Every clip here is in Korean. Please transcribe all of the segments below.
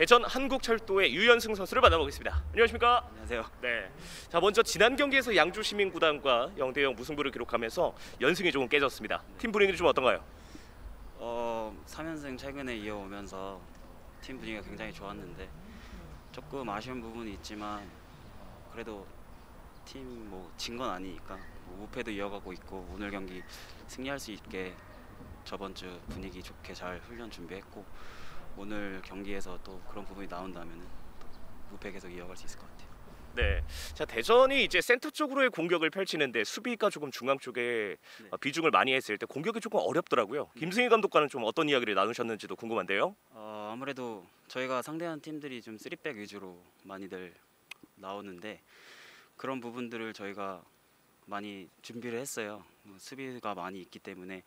대전 한국철도의 유연승 선수를 만나보겠습니다. 안녕하십니까? 안녕하세요. 네. 자 먼저 지난 경기에서 양주 시민구단과 0대0 무승부를 기록하면서 연승이 조금 깨졌습니다. 팀 분위기 좀 어떤가요? 어, 3연승 최근에 이어오면서 팀 분위기가 굉장히 좋았는데 조금 아쉬운 부분이 있지만 그래도 팀 뭐 진 건 아니니까 뭐 우패도 이어가고 있고 오늘 경기 승리할 수 있게 저번 주 분위기 좋게 잘 훈련 준비했고 오늘 경기에서 또 그런 부분이 나온다면은 또 우패 계속 이어갈 수 있을 것 같아요. 네. 자 대전이 이제 센터 쪽으로의 공격을 펼치는데 수비가 조금 중앙 쪽에 네. 어, 비중을 많이 했을 때 공격이 조금 어렵더라고요. 김승희 감독과는 좀 어떤 이야기를 나누셨는지도 궁금한데요. 어, 아무래도 저희가 상대한 팀들이 좀 3백 위주로 많이들 나오는데 그런 부분들을 저희가 많이 준비를 했어요. 뭐 수비가 많이 있기 때문에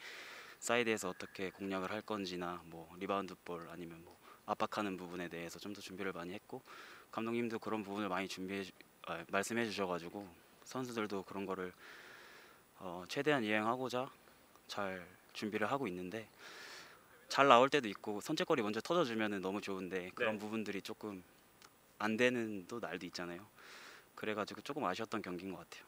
사이드에서 어떻게 공략을 할 건지나 뭐 리바운드 볼 아니면 뭐 압박하는 부분에 대해서 좀 더 준비를 많이 했고 감독님도 그런 부분을 많이 준비해 주- 아, 말씀해 주셔가지고 선수들도 그런 거를 어, 최대한 이행하고자 잘 준비를 하고 있는데 잘 나올 때도 있고 선제골이 먼저 터져주면 너무 좋은데 그런 네. 부분들이 조금 안 되는 또 날도 있잖아요. 그래가지고 조금 아쉬웠던 경기인 것 같아요.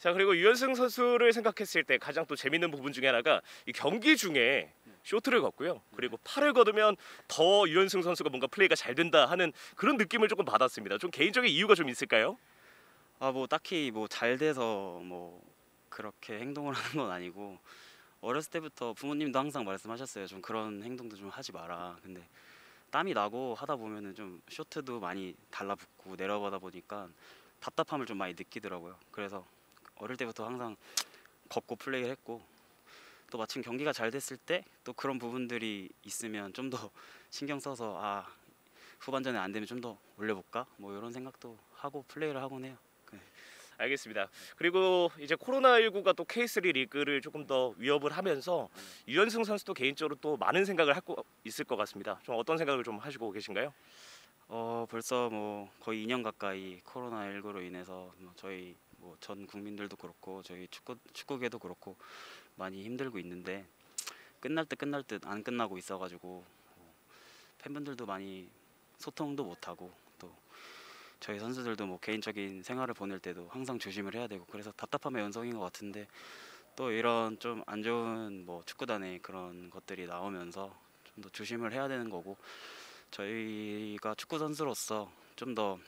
자 그리고 유연승 선수를 생각했을 때 가장 또 재밌는 부분 중에 하나가 이 경기 중에 쇼트를 걷고요. 그리고 팔을 걷으면 더 유연승 선수가 뭔가 플레이가 잘 된다 하는 그런 느낌을 조금 받았습니다. 좀 개인적인 이유가 좀 있을까요? 아 뭐 딱히 뭐 잘 돼서 뭐 그렇게 행동을 하는 건 아니고 어렸을 때부터 부모님도 항상 말씀하셨어요. 좀 그런 행동도 좀 하지 마라. 근데 땀이 나고 하다 보면은 좀 쇼트도 많이 달라붙고 내려가다 보니까 답답함을 좀 많이 느끼더라고요. 그래서 어릴 때부터 항상 걷고 플레이를 했고 또 마침 경기가 잘 됐을 때 또 그런 부분들이 있으면 좀 더 신경 써서 아 후반전에 안 되면 좀 더 올려볼까 뭐 이런 생각도 하고 플레이를 하곤 해요. 알겠습니다. 그리고 이제 코로나19가 또 K3 리그를 조금 더 위협을 하면서 유연승 선수도 개인적으로 또 많은 생각을 하고 있을 것 같습니다. 좀 어떤 생각을 좀 하시고 계신가요? 어 벌써 뭐 거의 2년 가까이 코로나 19로 인해서 뭐 저희 뭐 전 국민들도 그렇고 저희 축구 축구계도 그렇고 많이 힘들고 있는데 끝날 때 끝날 듯 안 끝나고 있어가지고 뭐 팬분들도 많이 소통도 못 하고 또 저희 선수들도 뭐 개인적인 생활을 보낼 때도 항상 조심을 해야 되고 그래서 답답함의 연속인 것 같은데 또 이런 좀 안 좋은 뭐 축구단의 그런 것들이 나오면서 좀 더 조심을 해야 되는 거고 저희가 축구 선수로서 좀 더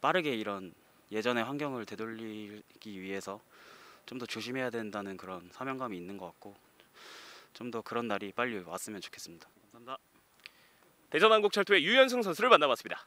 빠르게 이런 예전의 환경을 되돌리기 위해서 좀 더 조심해야 된다는 그런 사명감이 있는 것 같고 좀 더 그런 날이 빨리 왔으면 좋겠습니다. 감사합니다. 대전한국철도의 유연승 선수를 만나봤습니다.